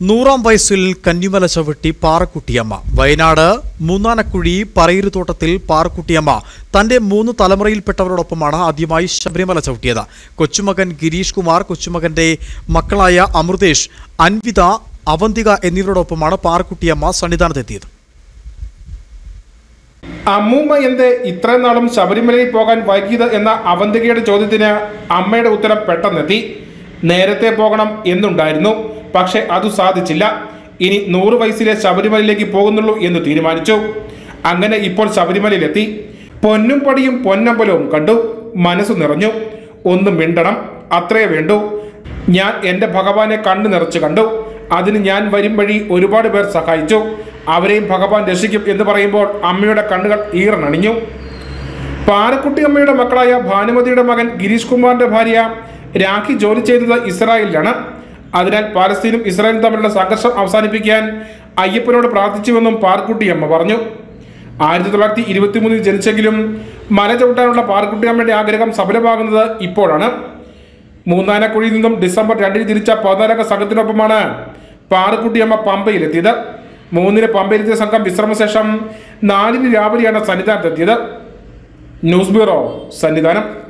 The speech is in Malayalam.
നൂറാം വയസ്സിൽ കന്നിമല ചവിട്ടി പാറക്കുട്ടിയമ്മ. വയനാട് മൂന്നാനക്കുഴി പറയിരുതോട്ടത്തിൽ പാറക്കുട്ടിയമ്മ. തന്റെ മൂന്ന് തലമുറയിൽപ്പെട്ടവരോടൊപ്പമാണ് ആദ്യമായി ശബരിമല ചവിട്ടിയത്. കൊച്ചുമകൻ ഗിരീഷ് കുമാർ കൊച്ചുമകന്റെ മക്കളായ അമൃതേഷ് അൻവിത അവന്തിക എന്നിവരോടൊപ്പമാണ് പാറക്കുട്ടിയമ്മ സന്നിധാനത്തെത്തിയത്. അമ്മൂമ്മ എന്ത് ഇത്രയും നാളും ശബരിമലയിൽ പോകാൻ വൈകിയത് എന്ന അവന്തികയുടെ ചോദ്യത്തിന് അമ്മയുടെ ഉത്തരം പെട്ടെന്നെത്തി. നേരത്തെ പോകണം എന്നുണ്ടായിരുന്നു. പക്ഷെ അത് സാധിച്ചില്ല. ഇനി നൂറ് വയസ്സിലെ ശബരിമലയിലേക്ക് പോകുന്നുള്ളൂ എന്ന് തീരുമാനിച്ചു. അങ്ങനെ ഇപ്പോൾ ശബരിമലയിലെത്തി. പൊന്നും പടിയും പൊന്നമ്പലവും കണ്ടു. മനസ്സ് നിറഞ്ഞു. ഒന്ന് മിണ്ടണം. അത്രേ വേണ്ടൂ. ഞാൻ എന്റെ ഭഗവാനെ കണ്ണു നിറച്ച് കണ്ടു. അതിന് ഞാൻ വരും വഴി ഒരുപാട് പേർ സഹായിച്ചു. അവരെയും ഭഗവാൻ രക്ഷിക്കും എന്ന് പറയുമ്പോൾ അമ്മയുടെ കണ്ണുകൾ ഈറനണിഞ്ഞു. പാറക്കുട്ടി അമ്മയുടെ മക്കളായ ഭാനുമതിയുടെ മകൻ ഗിരീഷ് കുമാറിന്റെ ഭാര്യ രാഖി ജോലി ചെയ്തത് ഇസ്രായേലിലാണ്. അതിനാൽ പാലസ്തീനും ഇസ്രായേലും തമ്മിലുള്ള സംഘർഷം അവസാനിപ്പിക്കാൻ അയ്യപ്പനോട് പ്രാർത്ഥിച്ചുവെന്നും പാർക്കുട്ടി അമ്മ പറഞ്ഞു. ആയിരത്തി തൊള്ളായിരത്തി ഇരുപത്തി മൂന്നിൽ ജനിച്ചെങ്കിലും മല ചവിട്ടാനുള്ള പാർക്കുട്ടി അമ്മയുടെ ആഗ്രഹം സഫലമാകുന്നത് ഇപ്പോഴാണ്. മൂന്നാനക്കുഴിയിൽ നിന്നും ഡിസംബർ രണ്ടിന് തിരിച്ച പതിനാലംഗ സംഘത്തിനൊപ്പമാണ് പാറക്കുട്ടിയമ്മ പമ്പയിലെത്തിയത്. മൂന്നിന് പമ്പയിലെത്തിയ സംഘം വിശ്രമശേഷം നാലിന് രാവിലെയാണ് സന്നിധാനത്തെത്തിയത്. News bureau Sannidhanam.